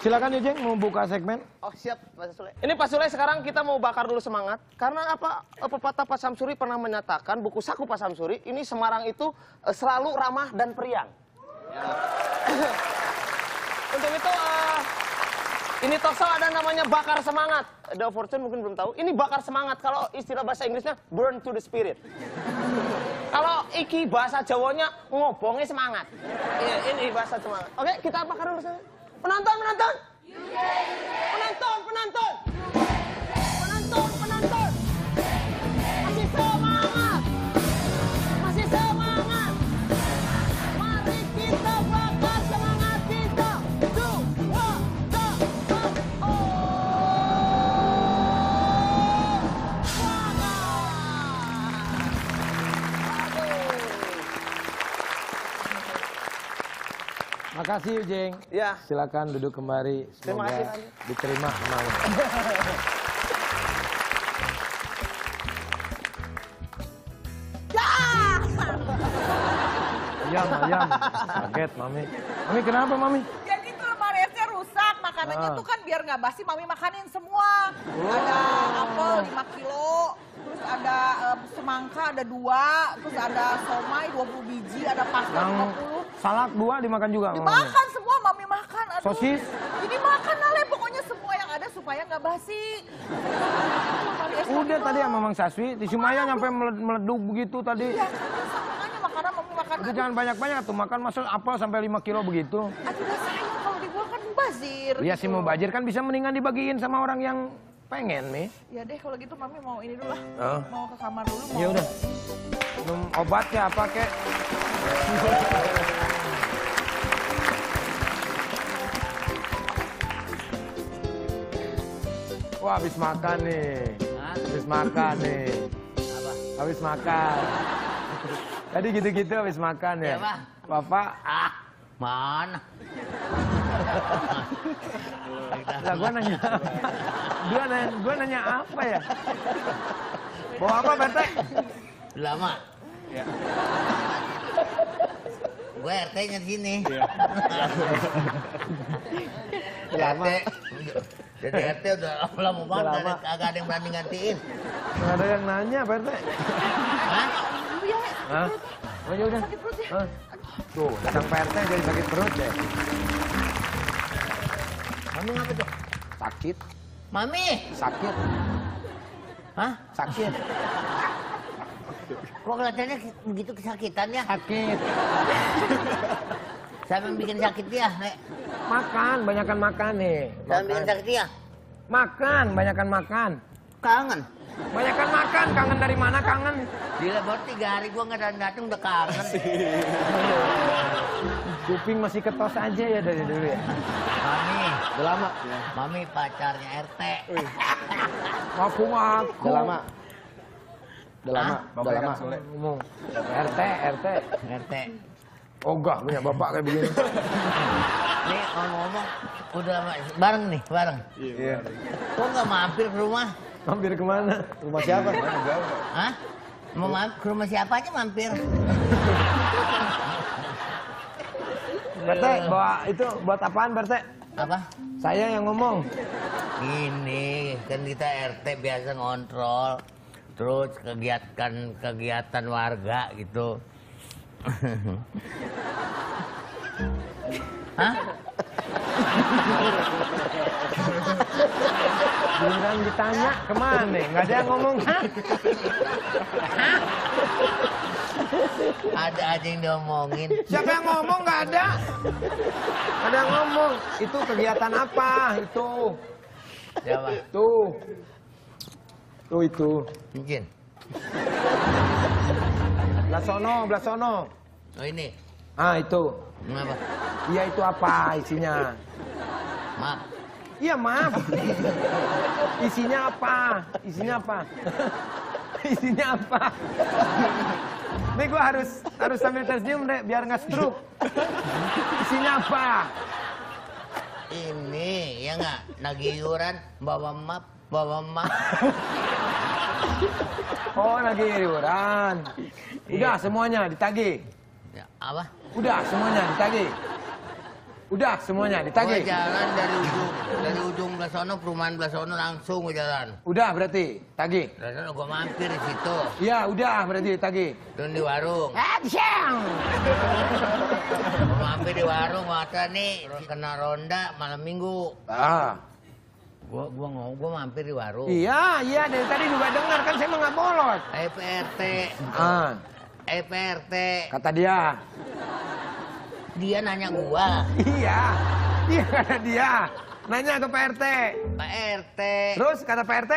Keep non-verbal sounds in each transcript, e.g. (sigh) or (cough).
Silakan Ujeng mau buka segmen. Oh siap Pak Sule. Ini Pak Sule sekarang kita mau bakar dulu semangat. Karena apa? Eh, Pepatah Pak Samsuri pernah menyatakan, buku saku Pak Samsuri, ini Semarang itu eh, selalu ramah dan periang. (coughs) Untuk itu, eh, ini show ada namanya bakar semangat. The Fortune mungkin belum tahu. Ini bakar semangat. Kalau istilah bahasa Inggrisnya burn to the spirit. (coughs) Kalau iki bahasa Jawanya ngobongnya semangat. Iya, ini bahasa semangat. Oke, kita bakar dulu sana. Penonton, penonton. Makasih Ujeng. Ya. Silakan duduk kembali. Terima Semoga kasih, Pak. diterima kembali. Ayam, ayam. Kaget, Mami. Mami kenapa, Mami? Ya gitu lemari esnya rusak, makanannya Ah. tuh kan biar nggak basi mami makanin semua. Ada apel 5 kilo, terus ada eh, semangka ada dua, terus ada somai 20 biji, ada pasta Yang 50. Salak dua dimakan juga, Mami. Dimakan semua, mami makan. Aduh. Sosis? Ini makan Ale, pokoknya semua yang ada supaya nggak basi. Udah tadi sama Mang Saswi, di Sumaya nyampe meled- meleduk begitu tadi. Ya, makanya makanan mami makan. Itu jangan banyak-banyak tuh, makan masuk apel sampai 5 kilo begitu. aduh sayang kalau dibuang kan mubazir. Iya gitu. sih mau bajir kan bisa mendingan dibagiin sama orang yang pengen nih. Ya deh kalau gitu mami mau ini dulu lah. Oh. Mau ke kamar dulu. Mau... Ya udah. Minum obat ya apa kek? (laughs) Wah habis makan nih. Habis makan nih. Apa? Habis makan. (laughs) Tadi gitu-gitu habis makan ya. Iya, Pak. Bapak, Ah, mana? (laughs) lah gua nanya? Gua nanya, gua nanya apa ya? Bawa apa, Bete? Lama. Gue RT-nya di sini. (laughs) Lama. RT. Jadi RT udah lama banget, Udah lama. ada- kagak ada yang berani gantiin. Nggak ada yang nanya, Bete. Hah? Dulu ya. Hah? Oh ya udah. Sakit perut ya. Hah? Tuh, datang PRT jadi sakit perut deh. Mami ngapa tuh? Sakit, Mami! sakit, Hah? sakit, Kok kelihatannya begitu kesakitan ya? sakit. (laughs) Siapa yang bikin sakit dia, Nek? Makan, banyakan makan nih. Siapa yang bikin sakit dia? makan banyakan makan. Kangen. Banyakan makan, kangen dari mana kangen? Gila, baru tiga hari gua nggak datang-datang udah kangen. (laughs) Kuping masih ketos aja ya dari dulu ya. Mami, Udah lama. Mami pacarnya RT. Ngaku ngaku. Udah lama. Udah lama, Hah? udah lama. Ngomong. RT, RT. RT. Ogah punya bapak kayak begini. Nih ngomong-ngomong, udah ma- bareng nih, bareng. Iya. Kok nggak mampir ke rumah? Mampir ke mana? Rumah siapa? Hah? Mau mampir ke rumah siapa aja mampir? Berte, bawa itu buat apaan Berte? Apa? Saya yang ngomong. Ini kan kita RT biasa ngontrol, terus kegiatan kegiatan warga gitu. Hah? Giliran ditanya ke mana? Nggak ada yang ngomong. Hah? Ada aja yang diomongin. Siapa yang ngomong? Nggak ada. Ada yang ngomong. Itu kegiatan apa? Itu. Siapa? Tuh. Tuh itu. Mungkin. (laughs) Belah sono, belah sono. Oh ini. Ah itu. Kenapa? Iya itu apa isinya? Maaf. Iya maaf. (laughs) Isinya apa? Isinya apa? (laughs) Isinya apa? Ini gua harus harus sambil tersenyum deh biar nggak stroke. Isinya apa? Ini ya nggak nagih iuran bawa map bawa map. Oh lagi iuran. Udah semuanya ditagih. Ya, apa? Udah semuanya ditagih. Udah semuanya Gua ditagih. jalan dari ujung dari ujung belah sono perumahan belah sono langsung gua jalan. Udah berarti tagih. Sana gua mampir di situ. Iya, udah berarti tagih. Turun di warung. Action. Gua mampir di warung mata nih kena ronda malam minggu. Ah. Gua gua ngomong gua mampir di warung. Iya, iya dari tadi juga dengar kan saya mah nggak bolot. Eh PRT, Ah, eh PRT. kata dia. Dia nanya gua, Iya. Iya kata dia. Nanya ke Pak RT. Pak RT. Terus kata Pak RT,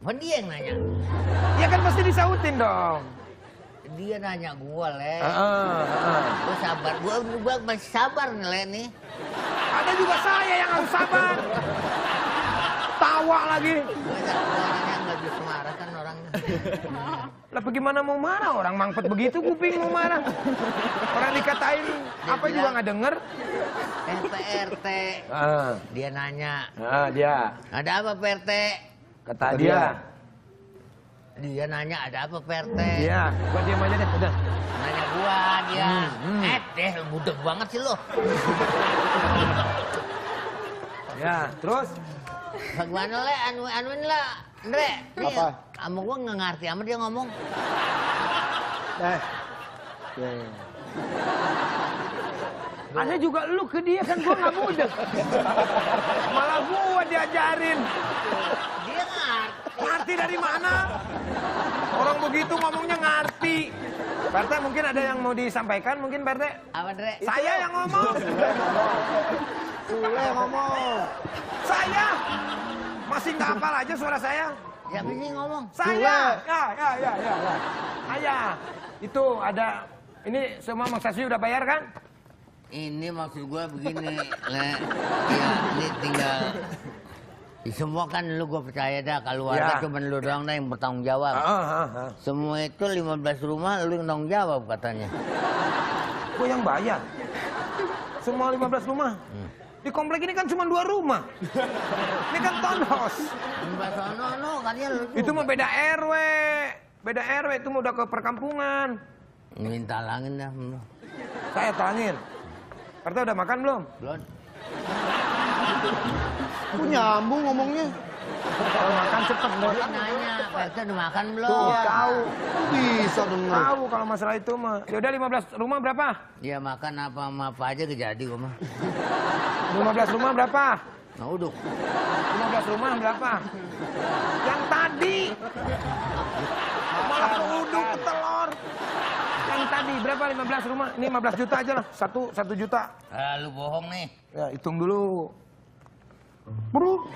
Kan dia yang nanya. ya kan pasti disautin dong. Dia nanya gua, Le. Heeh, heeh. Gua sabar, gua, gua masih sabar nih, Le nih. Ada juga saya yang harus sabar. Tawa lagi. Nggak bisa marah kan orangnya. (laughs) Lah bagaimana mau marah orang mangpet begitu kuping mau marah. Orang dikatain apa juga nggak denger. Eh PRT. Ah, Dia nanya, ah, dia ada apa PRT? kata dia. Dia nanya ada apa PRT? Iya, gua diam aja deh, udah. Nanya gua dia. Hmm, hmm. Eh deh budek banget sih lo. (laughs) Ya, terus Bagaimana le anu anuin lah. Andre, nih, Apa? kamu gua nggak ngerti amat dia ngomong. Eh. Ya. ada juga lu ke dia kan gua nggak budek. Malah gua diajarin. Dia ngerti. Ngerti dari mana? Orang begitu ngomongnya ngerti. Perte mungkin ada yang mau disampaikan mungkin Perte? Apa Andre? Saya yang ngomong. (laughs) Sule ngomong. Saya masih nggak hafal aja suara saya. Siapa sih ngomong? Saya. Ya, ya, ya, ya, ya. Saya. Itu ada ini semua Mang Saswi udah bayar kan? Ini maksud gua begini, Le. Ya, ini tinggal semua kan lu gua percaya dah kalau Ya. cuma lu doang dah yang bertanggung jawab. Ah, ah, ah. Semua itu 15 rumah lu yang tanggung jawab katanya. Gua yang bayar. Semua 15 rumah. Di komplek ini kan cuma dua rumah. Ini kan lu Itu mah beda RW. Beda RW itu mah udah ke perkampungan. minta langin dah. Saya tangin. Perte udah makan belum? Belum. Kok nyambung ngomongnya? Kalau makan cepet deh. nanya, Pak udah makan belum? Tuh, tahu. Bisa denger? Tahu kalau masalah itu mah. Ya udah 15 rumah berapa? Dia makan apa sama apa aja kejadi gua mah. 15 rumah berapa? Nah, uduk. 15 rumah berapa? Yang tadi. Malah uduk ke telur. Yang tadi berapa 15 rumah? Ini 15 juta aja lah. Satu, satu juta. Ah, lu bohong nih. Ya, hitung dulu. Bro.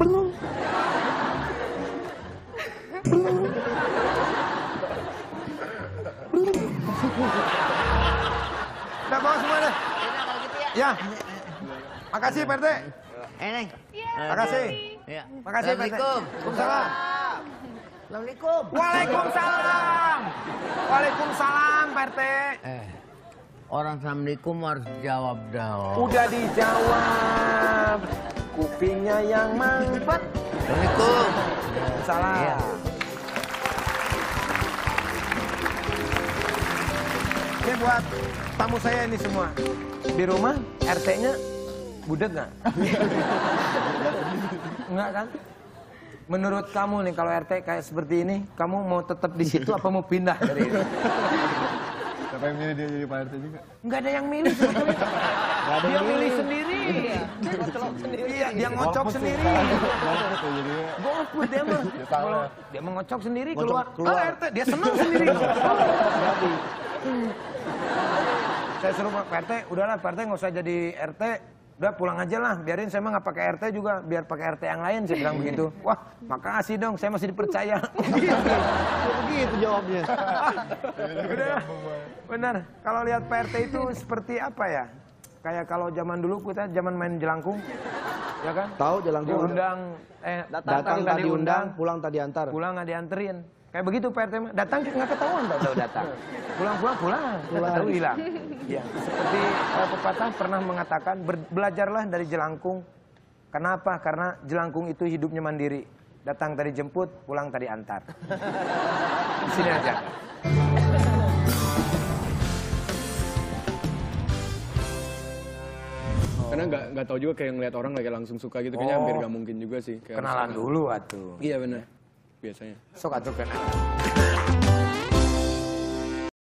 Belum. Udah bawa semua deh. Ya. Ya. Makasih Pak RT. Eh, Neng. Makasih. Ya. Makasih Pak RT. Assalamualaikum. Waalaikumsalam. Assalamualaikum. Waalaikumsalam. Waalaikumsalam Pak RT. Eh, orang Assalamualaikum harus jawab dong. Udah dijawab. Kupingnya yang mampet. Assalamualaikum. Salah. Iya. Ini buat tamu saya ini semua. Di rumah RT-nya budek nggak? (laughs) Enggak kan? Menurut kamu nih kalau RT kayak seperti ini, kamu mau tetap di situ apa mau pindah dari ini? Siapa yang milih dia jadi Pak RT juga? Nggak ada yang milih sebetulnya. (laughs) Dia milih sendiri. Iya, dia ngocok sendiri. Golput dia mah. Kalau dia mau ngocok sendiri Ngocok keluar. keluar. Ah, RT, dia senang sendiri. Saya suruh Pak RT, udahlah Pak RT nggak usah jadi RT, udah pulang aja lah, biarin saya mah nggak pakai RT juga, biar pakai RT yang lain, saya bilang begitu. Wah, makasih dong, saya masih dipercaya. (laughs) Gitu. Begitu jawabnya. (laughs) Udah, benar. Kalau lihat Pak RT itu seperti apa ya? Kayak kalau zaman dulu kita zaman main jelangkung, ya kan? Tahu jalan gua. Diundang, eh Datang nggak tadi undang, pulang tadi antar. pulang nggak dianterin. Kayak begitu Pak RT datang nggak ketahuan tau tahu datang. Pulang-pulang pulang, nggak tahu hilang. Ya, seperti uh, pepatah pernah mengatakan belajarlah dari jelangkung. Kenapa? Karena jelangkung itu hidupnya mandiri. Datang tadi jemput, pulang tadi antar. Di sini aja. karena nggak nggak tahu juga kayak ngeliat orang lagi langsung suka gitu kayaknya oh. hampir nggak mungkin juga sih kayak kenalan dulu atuh iya benar Biasanya.